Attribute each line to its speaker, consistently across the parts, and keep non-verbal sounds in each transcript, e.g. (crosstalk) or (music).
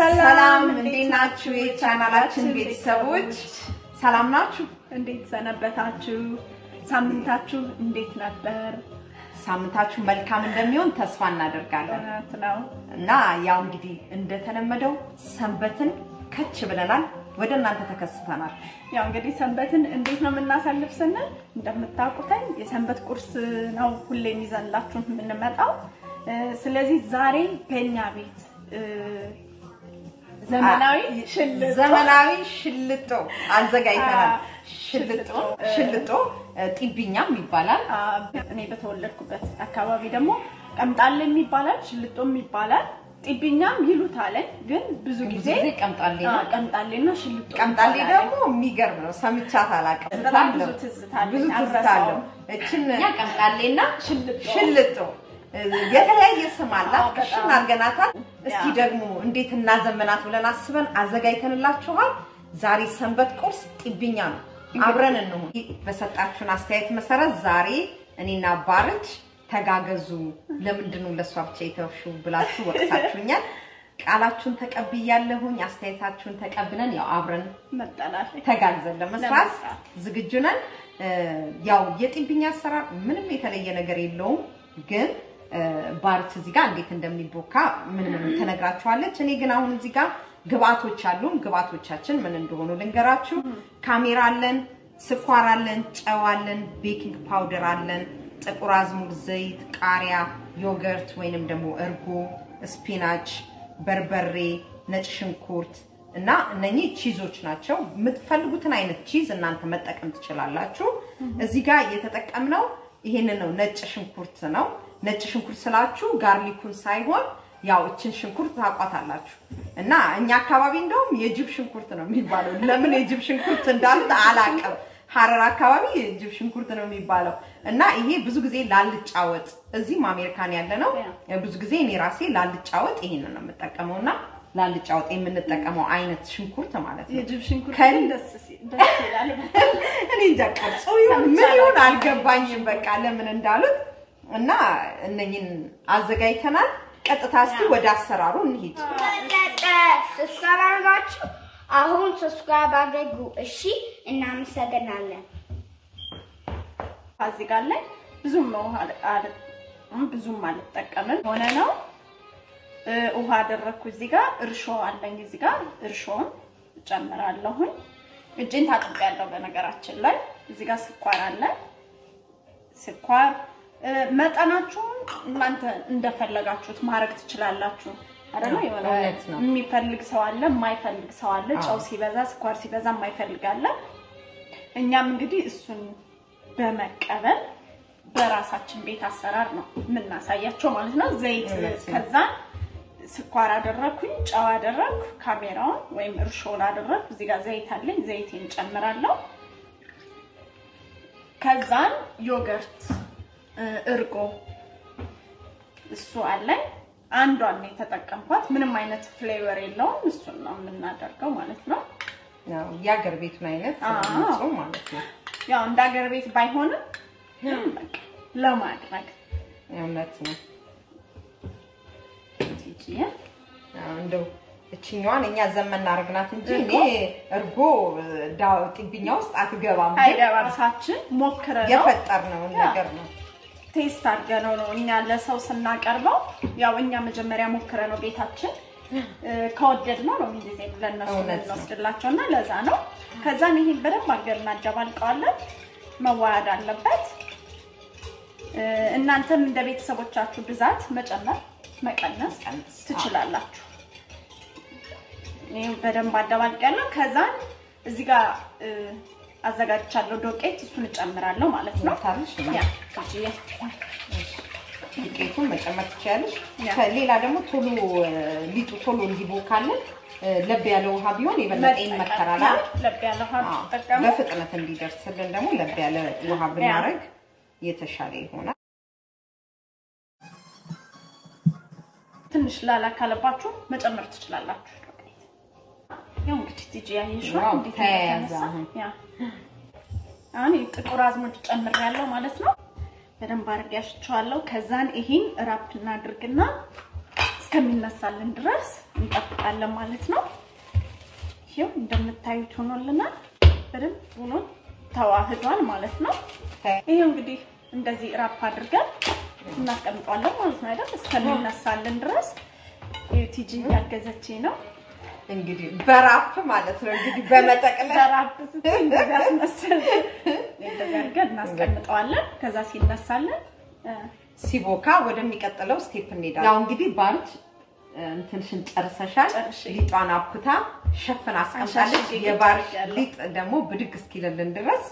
Speaker 1: ሰላም እንዴት ናችሁ? የቻናላችን ቤተሰቦች ሰላም ናችሁ?
Speaker 2: እንዴት ሰነበታችሁ? ሳምንታችሁ እንዴት ነበር?
Speaker 1: ሳምንታችሁ መልካም እንደሚሆን ተስፋ እናደርጋለን
Speaker 2: ነው።
Speaker 1: እና ያው እንግዲህ እንደተለመደው ሰንበትን ከች ብለናል፣ ወደ እናንተ ተከስተናል።
Speaker 2: ያው እንግዲህ ሰንበትን እንዴት ነው የምናሳልፍ ስንል እንደምታውቁተኝ የሰንበት ቁርስ ነው ሁሌም ይዘንላችሁ የምንመጣው። ስለዚህ ዛሬ በእኛ ቤት ዘመናዊ ሽልጦ
Speaker 1: ዘመናዊ ሽልጦ አዘጋጅተናል። ሽልጦ
Speaker 2: ሽልጦ፣
Speaker 1: ጢቢኛም ይባላል።
Speaker 2: እኔ በተወለድኩበት አካባቢ ደግሞ ቀምጣለም ይባላል፣ ሽልጦም ይባላል፣ ጢብኛም ይሉታለን። ግን ብዙ ጊዜ ቀምጣሌና ሽልጦ
Speaker 1: ቀምጣሌ ደግሞ የሚገርም ነው። ሰምቻት አላውቅም።
Speaker 2: በጣም ብዙ ትዝታ አለኝ፣
Speaker 1: እችን ቀምጣሌና
Speaker 2: ሽልጦ
Speaker 1: የተለያየ ስም አላት። ቅሽን አድርገናታል። እስቲ ደግሞ እንዴት እናዘመናት ብለን አስበን አዘጋጅተንላችኋል። ዛሬ ሰንበት ቁርስ ጢብኛ ነው። አብረን እንሁን። በሰጣችሁን አስተያየት መሰረት ዛሬ እኔና ባርች ተጋገዙ፣ ለምንድን ነው ለእሷ ብቻ የተውሽው ብላችሁ ወቅሳችሁኛል። ቃላችሁን ተቀብያለሁኝ። አስተያየታችሁን ተቀብለን ያው አብረን ተጋግዘን ለመስራት ዝግጁ ነን። ያው የጢብኛ አሰራር ምንም የተለየ ነገር የለውም፣ ግን እ፣ ባርች እዚህ ጋር እንዴት እንደሚቦካ ምን ምን ትነግራችኋለች። እኔ ግን አሁን እዚህ ጋር ግብአቶች አሉን። ግብአቶቻችን ምን እንደሆኑ ልንገራችሁ። ካሚራ አለን፣ ስኳር አለን፣ ጨው አለን፣ baking powder አለን፣ ጥቁር አዝሙድ፣ ዘይት፣ ቃሪያ፣ yogurt ወይንም ደግሞ እርጎ፣ spinach፣ በርበሬ፣ ነጭ ሽንኩርት እና እነኚህ ቺዞች ናቸው። የምትፈልጉትን አይነት ቺዝ እናንተ መጠቀም ትችላላችሁ። እዚህ ጋር የተጠቀምነው ይሄንን ነው፣ ነጭ ሽንኩርት ነው። ነጭ ሽንኩርት ስላችሁ ጋርሊኩን ሳይሆን ያው እችን ሽንኩርት ታቋታላችሁ እና እኛ አካባቢ እንደውም የጅብ ሽንኩርት ነው የሚባለው። ለምን የጅብ ሽንኩርት እንዳሉት አላውቅም። ሀረር አካባቢ የጅብ ሽንኩርት ነው የሚባለው እና ይሄ ብዙ ጊዜ ላልጫ ወጥ እዚህም አሜሪካን ያለ ነው። ብዙ ጊዜ እኔ ራሴ ላልጫ ወጥ ይሄንን ነው የምጠቀመው እና ላልጫ ወጥ የምንጠቀመው አይነት ሽንኩርት ማለት ነው።
Speaker 2: የጅብ ሽንኩርት ደስ (laughs)
Speaker 1: እኔ እንጃ ይሁን ምን ይሁን አልገባኝም። በቃ ለምን እንዳሉት እና እነኝን አዘጋጅተናል። ቀጥታ እስቲ ወደ አሰራሩ እንሂድ።
Speaker 3: subscribe አሁን subscribe አድርጉ። እሺ፣ እናመሰግናለን።
Speaker 2: እዚህ ጋር ላይ ብዙም አል- ብዙም አልጠቀምም ሆነ ነው ውሃ አደረግኩ። እዚህ ጋር እርሾ አለኝ። እዚህ ጋር እርሾን እጨምራለሁኝ። እጄን ታጥቤያለሁ። በነገራችን ላይ እዚህ ጋር ስኳር አለ። ስኳር መጠናችሁን እናንተ እንደፈለጋችሁት ማድረግ ትችላላችሁ። አይደለ? የሆነ የሚፈልግ ሰው አለ፣ የማይፈልግ ሰው አለ። ጨው ሲበዛ፣ ስኳር ሲበዛ የማይፈልግ አለ። እኛም እንግዲህ እሱን በመቀበል በራሳችን ቤት አሰራር ነው የምናሳያቸው ማለት ነው። ዘይት ከዛን ስኳር አደረግኩኝ፣ ጨው አደረግኩ፣ ካሚራውን ወይም እርሾን አደረግኩ። እዚህ ጋር ዘይት አለኝ፣ ዘይቴን ጨምራለሁ። ከዛን yogurt እርጎ እሱ አለኝ። አንዷን ነው የተጠቀምኳት። ምንም አይነት flavor የለውም። እሱን ነው የምናደርገው ማለት ነው።
Speaker 1: ያው የአገር ቤቱን አይነት
Speaker 2: አዎ።
Speaker 1: ንጹህ ማለት ነው።
Speaker 2: ያው እንደ ሀገር ቤት ባይሆንም ለማድረግ
Speaker 1: እውነት ነው። እንደው እችኛዋን እኛ ዘመን እናደርግናት እንጂ እኔ እርጎ ዳው ጢብኛ ውስጥ አትገባም። ግን
Speaker 2: አይገባም። ሳችን ሞክረ ነው
Speaker 1: የፈጠርነውን ነገር ነው።
Speaker 2: ቴስት አድርገነው ነው እኛ ለሰው ስናቀርበው። ያው እኛ መጀመሪያ ሞክረ ነው ቤታችን ከወደድ ነው ነው ጊዜ ለእነሱ እንወስድላቸው እና ለዛ ነው። ከዛን ይሄን በደንብ አድርገን እናደባልቀዋለን። መዋሃድ አለበት። እናንተም እንደ ቤተሰቦቻችሁ ብዛት መጨመር መቀነስ ትችላላችሁ። ይሄን በደንብ አደባልቀያለሁ። ከዛን እዚህ ጋር አዘጋጅቻለሁ ዶቄት፣ እሱን እጨምራለሁ ማለት ነው።
Speaker 1: ዱቄቱን መጨመር ትችያለሽ።
Speaker 2: ያ።
Speaker 1: ከሌላ ደግሞ ቶሎ ሊጡ ቶሎ እንዲቦካልን እ፣ ለብ ያለ ውሃ ቢሆን የበለጠ ይመከራል። በፍጥነት እንዲደርስልን ደግሞ ለብ ያለ ውሃ ብናደርግ የተሻለ ይሆናል።
Speaker 2: ትንሽ ላላ ካለባችሁ መጨመር ትችላላችሁ። ያው እንግዲህ ቲጂ ያየሽው እንዴት
Speaker 1: ተያያዘ አሁን።
Speaker 2: ጥቁር አዝሙድ ጨምሬያለሁ ማለት ነው። በደንብ አድርጌ ያሽቸዋለሁ። ከዛን ይሄን wrap እናድርግና እስከሚነሳልን ድረስ እንጠብቃለን ማለት ነው። ይኸው እንደምታዩት ሆኖልናል። በደንብ ሆኖ ተዋህዷል ማለት ነው። ይሄው እንግዲህ እንደዚህ wrap አድርገን እናስቀምጠዋለን ማለት ነው አይደል? እስከሚነሳልን ድረስ ቲጂ እያገዘችኝ ነው።
Speaker 1: እንግዲህ በ wrap ማለት ነው እንግዲህ በመጠቅለል
Speaker 2: በ wrap ስትይ እንደዚህ አስመስል እንደዚህ አድርገን እናስቀምጠዋለን። ከዛ ሲነሳልን እ፣
Speaker 1: ሲቦካ ወደሚቀጥለው step እንሄዳለን። ያው እንግዲህ ባንች እንትንሽን ጨርሰሻል። ሊጧን አብኩታ ሸፍን አስቀምጣለች።
Speaker 2: ጨርሻለሁ።
Speaker 1: ሊጥ ደግሞ ብድግ እስኪልልን ድረስ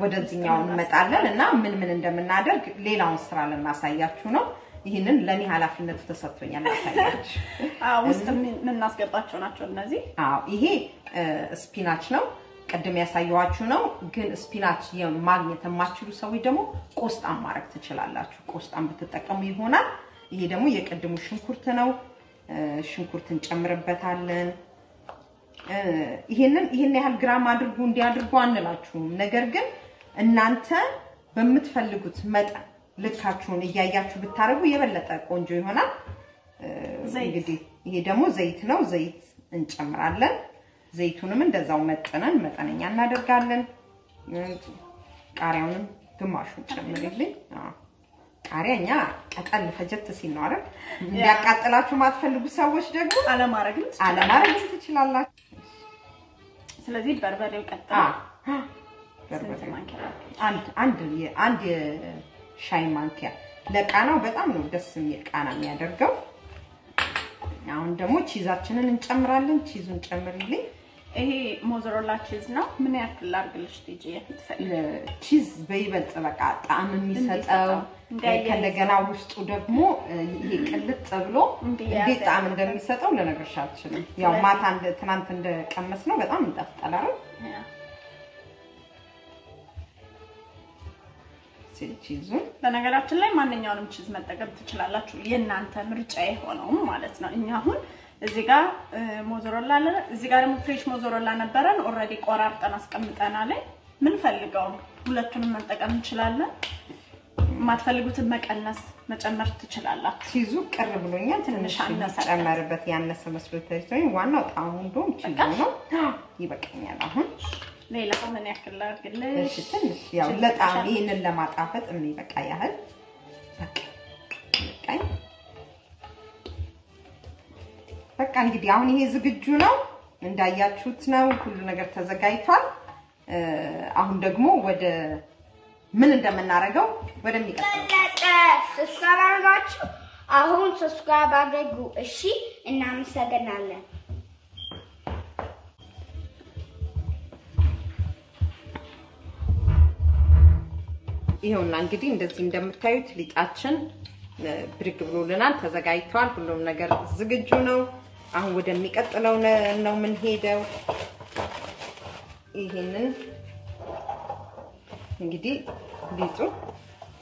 Speaker 1: ወደዚህኛው እንመጣለን እና ምን ምን እንደምናደርግ ሌላውን ስራ ልናሳያችሁ ነው። ይህንን ለእኔ ኃላፊነቱ ተሰጥቶኛል ላሳያችሁ። (laughs)
Speaker 2: አዎ፣ ውስጥ የምናስገባቸው ናቸው እነዚህ።
Speaker 1: አዎ ይሄ ስፒናች ነው። ቅድም ያሳየኋችሁ ነው። ግን ስፒናች ማግኘት የማትችሉ ሰዎች ደግሞ ቆስጣን ማድረግ ትችላላችሁ። ቆስጣን ብትጠቀሙ ይሆናል። ይሄ ደግሞ የቅድሙ ሽንኩርት ነው። ሽንኩርት እንጨምርበታለን። ይሄንን ይሄን ያህል ግራም አድርጉ እንዲያድርጉ አንላችሁም። ነገር ግን እናንተ በምትፈልጉት መጠን ልካችሁን እያያችሁ ብታደርጉ የበለጠ ቆንጆ ይሆናል። እንግዲህ ይሄ ደግሞ ዘይት ነው። ዘይት እንጨምራለን። ዘይቱንም እንደዛው መጠነን መጠነኛ እናደርጋለን። ቃሪያውንም ግማሹን ጨምርልኝ። አዎ ቃሪያ እኛ ቀጠል ፈጀት ሲል ነው አይደል? እንዲያቃጥላችሁ ማትፈልጉ ሰዎች ደግሞ
Speaker 2: አለማድረግም
Speaker 1: አለማድረግ ትችላላችሁ።
Speaker 2: ስለዚህ በርበሬው ቀጥታ?
Speaker 1: አንድ አንድ የሻይ ማንኪያ ለቃናው በጣም ነው ደስ የሚል ቃና የሚያደርገው። አሁን ደግሞ cheese አችንን እንጨምራለን። cheese ኡን ጨምሪልኝ።
Speaker 2: ይሄ mozzarella cheese ነው። ምን ያክል ላድርግልሽ ቲጂ?
Speaker 1: cheese በይበልጥ በቃ ጣዕም የሚሰጠው ከእንደገና ውስጡ ደግሞ ይሄ ቅልጥ ብሎ እንዴት ጣዕም እንደሚሰጠው ልነግርሽ አልችልም። ያው ማታ ትናንት እንደቀመስ ነው በጣም እንጠፍጣል
Speaker 2: cheese
Speaker 1: ኡን
Speaker 2: በነገራችን ላይ ማንኛውንም cheese መጠቀም ትችላላችሁ፣ የእናንተ ምርጫ የሆነውም ማለት ነው። እኛ አሁን እዚህ ጋር ሞዞሮላ አለ፣ እዚህ ጋር ደግሞ fresh mozzarella ነበረን፣ already ቆራርጠን አስቀምጠናል። ምን ፈልገው ሁለቱንም መጠቀም እንችላለን። የማትፈልጉትን መቀነስ መጨመር ትችላላችሁ።
Speaker 1: cheese ኡ ቅር ብሎኛል። ትንሽ ጨመርበት ያነሰ መስሎ ታይቶኝ፣ ዋናው ጣዕሙ እንደውም cheese
Speaker 2: ኡ?
Speaker 1: ነው። ይበቃኛል አሁን
Speaker 2: ሌላ ምን ያክል ላድርግልሽ?
Speaker 1: እሺ ትንሽ ያው ለጣም? ይሄንን ለማጣፈጥ የሚበቃ ያህል በቃ በቃ እንግዲህ አሁን ይሄ ዝግጁ ነው፣ እንዳያችሁት ነው። ሁሉ ነገር ተዘጋጅቷል። አሁን ደግሞ ወደ ምን እንደምናደርገው ወደሚቀጥለው
Speaker 3: በለጠ subscribe አድርጋችሁ አሁን subscribe አድርጉ። እሺ፣ እናመሰግናለን።
Speaker 1: ይኸውና እንግዲህ እንደዚህ እንደምታዩት ሊጣችን ብድግ ብሎልናል፣ ተዘጋጅቷል። ሁሉም ነገር ዝግጁ ነው። አሁን ወደሚቀጥለው ነው የምንሄደው። ይሄንን እንግዲህ ሊጡ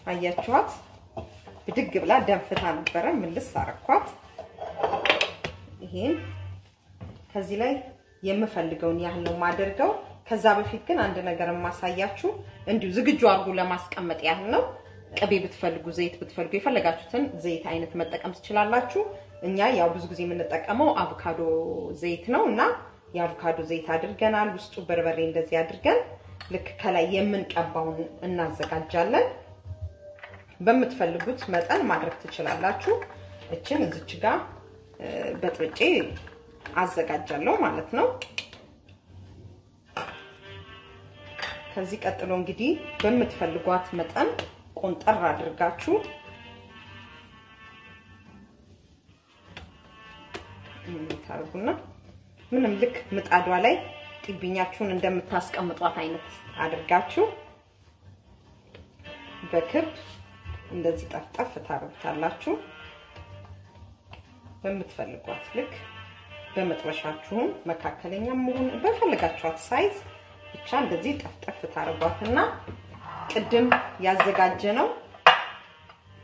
Speaker 1: አያችኋት፣ ብድግ ብላ ደንፍታ ነበረ። ምልስ አረኳት። ይሄን ከዚህ ላይ የምፈልገውን ያህል ነው የማደርገው። ከዛ በፊት ግን አንድ ነገር የማሳያችሁ እንዲሁ ዝግጁ አድርጎ ለማስቀመጥ ያህል ነው። ቅቤ ብትፈልጉ፣ ዘይት ብትፈልጉ የፈለጋችሁትን ዘይት አይነት መጠቀም ትችላላችሁ። እኛ ያው ብዙ ጊዜ የምንጠቀመው አቮካዶ ዘይት ነው እና የአቮካዶ ዘይት አድርገናል። ውስጡ በርበሬ እንደዚህ አድርገን ልክ ከላይ የምንቀባውን እናዘጋጃለን። በምትፈልጉት መጠን ማድረግ ትችላላችሁ። እችን እዚች ጋር በጥብጬ አዘጋጃለሁ ማለት ነው። ከዚህ ቀጥሎ እንግዲህ በምትፈልጓት መጠን ቆንጠር አድርጋችሁ ታርጉና ምንም ልክ ምጣዷ ላይ ጢብኛችሁን እንደምታስቀምጧት አይነት አድርጋችሁ በክብ እንደዚህ ጠፍጠፍ ታርጉታላችሁ። በምትፈልጓት ልክ በመጥበሻችሁም መካከለኛ መሆን በፈለጋችኋት ሳይዝ ብቻ እንደዚህ ጠፍጠፍ ታርጓትና ቅድም ያዘጋጀ ነው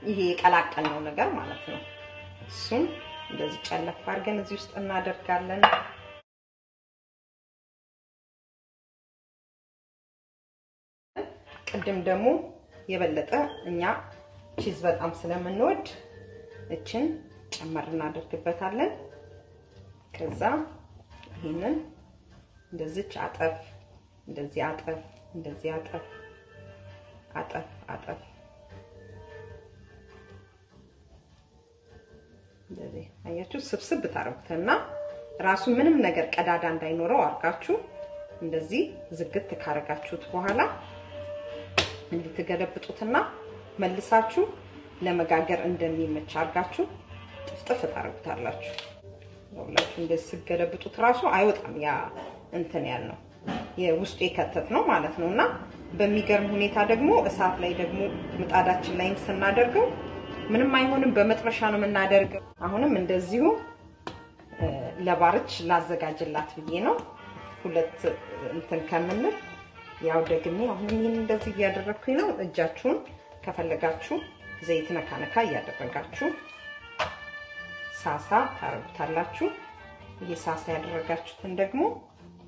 Speaker 1: ይሄ የቀላቀልነው ነገር ማለት ነው። እሱም እንደዚህ ጨለፍ አድርገን እዚህ ውስጥ እናደርጋለን። ቅድም ደግሞ የበለጠ እኛ ቺዝ በጣም ስለምንወድ እችን ጨመር እናደርግበታለን። ከዛ ይህንን እንደዚች አጠፍ እንደዚህ አጠፍ እንደዚህ አጠፍ አጠፍ አጠፍ እንደዚህ አያችሁ፣ ስብስብ ታረጉትና ራሱ ምንም ነገር ቀዳዳ እንዳይኖረው አድርጋችሁ እንደዚህ ዝግት ካረጋችሁት በኋላ እንዲህ ትገለብጡትና መልሳችሁ ለመጋገር እንደሚመች አድርጋችሁ ጥፍጥፍ ታረጉታላችሁ። ሁላችሁ እንደዚህ ስገለብጡት ራሱ አይወጣም ያ እንትን ያልነው የውስጡ የከተት ነው ማለት ነው። እና በሚገርም ሁኔታ ደግሞ እሳት ላይ ደግሞ ምጣዳችን ላይ ስናደርገው ምንም አይሆንም። በመጥበሻ ነው የምናደርገው። አሁንም እንደዚሁ ለባርች ላዘጋጅላት ብዬ ነው ሁለት እንትን ከምንል ያው ደግሜ አሁን ይህን እንደዚህ እያደረግኩኝ ነው። እጃችሁን ከፈለጋችሁ ዘይት ነካ ነካ እያደረጋችሁ ሳሳ ታረጉታላችሁ። ይሄ ሳሳ ያደረጋችሁትን ደግሞ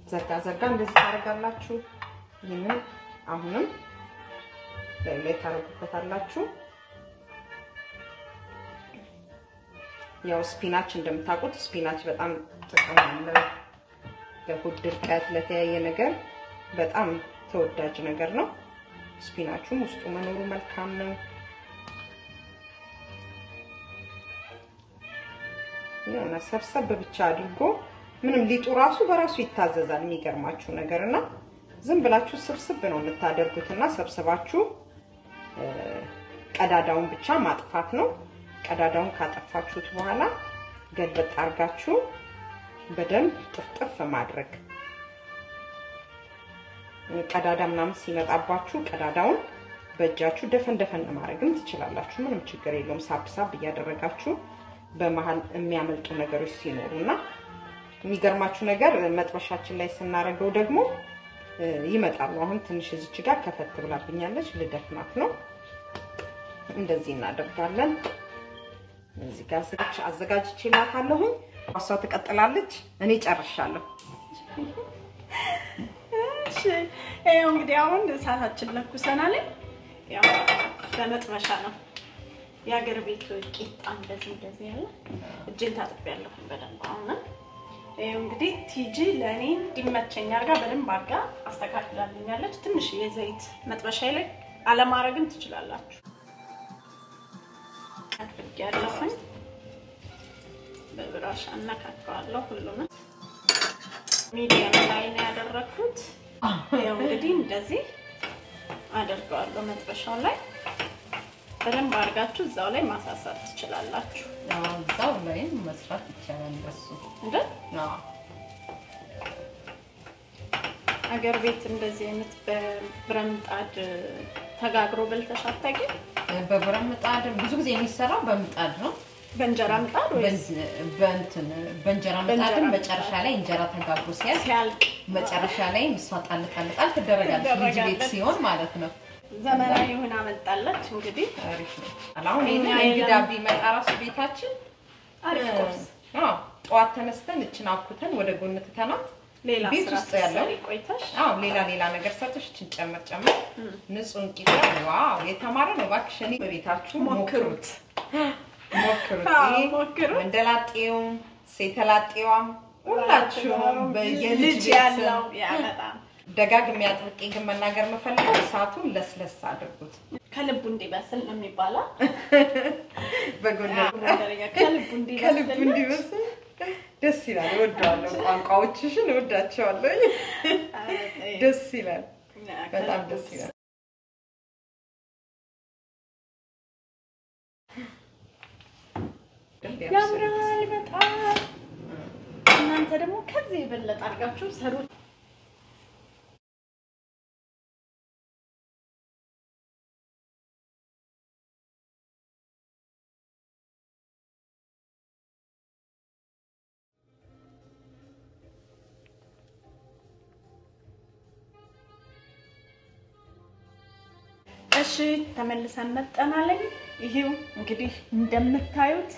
Speaker 1: ዘርጋ ዘርጋ እንደዚህ ታደርጋላችሁ። ይህንን አሁንም ላይ ላይ ታደርጉበታላችሁ። ያው ስፒናች እንደምታውቁት ስፒናች በጣም ጥቅም አለው ለሆድ ድርቀት፣ ለተለያየ ነገር በጣም ተወዳጅ ነገር ነው። ስፒናቹም ውስጡ መኖሩ መልካም ነው። የሆነ ሰብሰብ ብቻ አድርጎ ምንም ሊጡ ራሱ በራሱ ይታዘዛል። የሚገርማችሁ ነገር እና ዝም ብላችሁ ስብስብ ነው የምታደርጉት እና ሰብስባችሁ ቀዳዳውን ብቻ ማጥፋት ነው። ቀዳዳውን ካጠፋችሁት በኋላ ገልበጥ አድርጋችሁ በደንብ ጥፍጥፍ ማድረግ። ቀዳዳ ምናምን ሲመጣባችሁ ቀዳዳውን በእጃችሁ ደፈን ደፈን ማድረግም ትችላላችሁ። ምንም ችግር የለውም። ሳብ ሳብ እያደረጋችሁ በመሀል የሚያመልጡ ነገሮች ሲኖሩ እና የሚገርማችሁ ነገር መጥበሻችን ላይ ስናደርገው ደግሞ ይመጣሉ። አሁን ትንሽ እዚች ጋር ከፈት ብላብኛለች፣ ልደፍናት ነው። እንደዚህ እናደርጋለን። እዚህ ጋር ዝግች አዘጋጅቼላታለሁኝ። እሷ ትቀጥላለች፣ እኔ ጨርሻለሁ።
Speaker 2: ይኸው እንግዲህ አሁን እሳታችን ለኩሰናል። ያው በመጥበሻ ነው የሀገር ቤት ቂጣ እንደዚህ እንደዚህ ያለ እጄን ታጥቤያለሁ በደንብ አሁን እንግዲህ ቲጂ ለእኔ እንዲመቸኝ አድርጋ በደንብ አድርጋ አስተካክላልኛለች። ትንሽ የዘይት መጥበሻ ላይ አለማድረግም ትችላላችሁ። አድርጌያለሁኝ በብራሽ አነካከዋለሁ። ሁሉንም ሚዲየም ላይ ነው ያደረኩት። እንግዲህ እንደዚህ አደርገዋለሁ መጥበሻው ላይ በደንብ አድርጋችሁ እዛው ላይ ማሳሳት ትችላላችሁ።
Speaker 1: እዛው ላይ መስራት ይቻላል። በሱ
Speaker 2: እንደ አገር ቤት እንደዚህ አይነት በብረምጣድ ተጋግሮ በልተሽ አታውቂም?
Speaker 1: በብረት ምጣድ ብዙ ጊዜ የሚሰራው በምጣድ ነው።
Speaker 2: በእንጀራ ምጣድ ወይስ
Speaker 1: በእንትን በእንጀራ ምጣድም መጨረሻ ላይ እንጀራ ተጋግሮ
Speaker 2: ሲያልቅ
Speaker 1: መጨረሻ ላይ እሷ ጣል ጣል ጣል ትደረጋለች። ልጅ ቤት ሲሆን ማለት ነው።
Speaker 2: ዘመናዊ ሆና መጣለች። እንግዲህ
Speaker 1: አሪፍ ነው። አሁን ይሄን እንግዳ ቢመጣ ራሱ ቤታችን
Speaker 2: አሪፍ ቁርስ
Speaker 1: አዎ፣ ጠዋት ተነስተን እችን አቡክተን ወደ ጎን ትተናት ቤት ውስጥ ያለው አዎ፣ ሌላ ሌላ ነገር ሰርተሽ እችን ጨመር ጨመር ንጹህ ቂጣ wow! የተማረ ነው እባክሽ። እኔ በቤታችሁ ሞክሩት ሞክሩት። ወንደላጤውም ሴተላጤዋም ሁላችሁም በየልጅ
Speaker 2: ያለው ያ በጣም
Speaker 1: ደጋግሜ አጥብቄ ግን መናገር የምፈልገው እሳቱን ለስለስ አድርጉት።
Speaker 2: ከልቡ እንዲበስል ነው የሚባለው። (laughs)
Speaker 1: በጎን
Speaker 2: ከልቡ እንዲበስል
Speaker 1: ደስ ይላል። እወደዋለሁ። ቋንቋዎችሽን እወዳቸዋለሁ። ደስ ይላል። (laughs) በጣም ደስ ይላል።
Speaker 2: ያምራል በጣም። እናንተ ደግሞ ከዚህ የበለጠ አድርጋችሁ ሰሩት። እሺ ተመልሰን መጥተናል። ይሄው እንግዲህ እንደምታዩት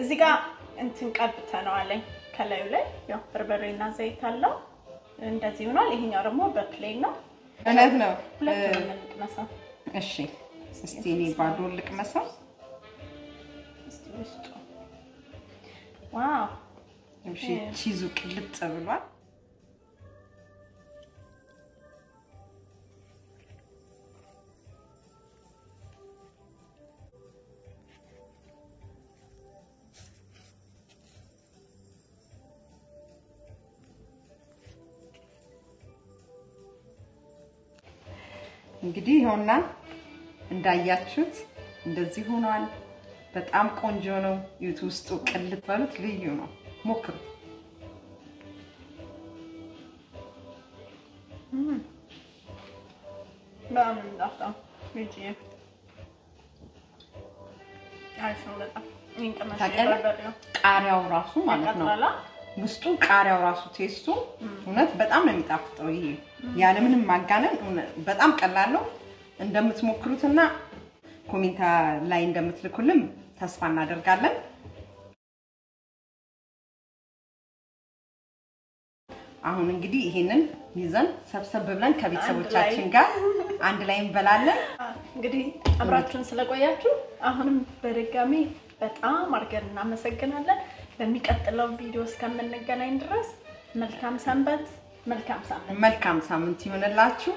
Speaker 2: እዚህ ጋር እንትን ቀብተነዋል ከላዩ ላይ ያው በርበሬና ዘይት አለው። እንደዚህ ሆኗል። ይሄኛው ደግሞ በ plain ነው።
Speaker 1: እውነት ነው።
Speaker 2: ሁለቱንም እንቅመሰው
Speaker 1: እሺ እስቲ እኔ ባዶ ልቅመሰው።
Speaker 2: እስቲ ውስጡ wow
Speaker 1: እሺ cheese ኡ ቅልጥ ብሏል። ይኸውና እንዳያችሁት እንደዚህ ሆኗል። በጣም ቆንጆ ነው። ዩት ውስጡ ቅልጥ በሉት ልዩ ነው።
Speaker 2: በጣም? በርበሬው
Speaker 1: ቃሪያው ራሱ ማለት ነው ውስጡ ቃሪያው ራሱ ቴስቱ እውነት በጣም ነው የሚጣፍጠው። ይሄ ያለምንም ማጋነን በጣም ቀላል ነው። እንደምትሞክሩትና ኮሜንታ ላይ እንደምትልኩልን ተስፋ እናደርጋለን። አሁን እንግዲህ ይሄንን ይዘን ሰብሰብ ብለን ከቤተሰቦቻችን ጋር አንድ ላይ እንበላለን።
Speaker 2: እንግዲህ አብራችሁን ስለቆያችሁ አሁንም በድጋሚ በጣም አድርገን እናመሰግናለን። በሚቀጥለው ቪዲዮ እስከምንገናኝ ድረስ መልካም ሰንበት፣ መልካም ሳምንት።
Speaker 1: መልካም ሳምንት ይሆንላችሁ።